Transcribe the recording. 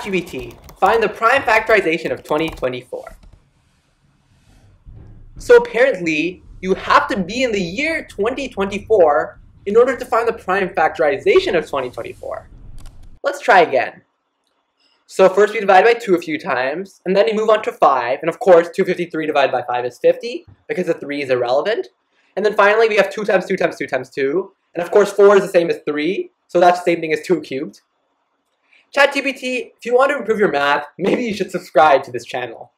ChatGPT, find the prime factorization of 2024. So apparently, you have to be in the year 2024 in order to find the prime factorization of 2024. Let's try again. So first we divide by 2 a few times, and then we move on to 5, and of course 253 divided by 5 is 50, because the 3 is irrelevant. And then finally we have 2 times 2 times 2 times 2, and of course 4 is the same as 3, so that's the same thing as 2 cubed. ChatGPT, if you want to improve your math, maybe you should subscribe to this channel.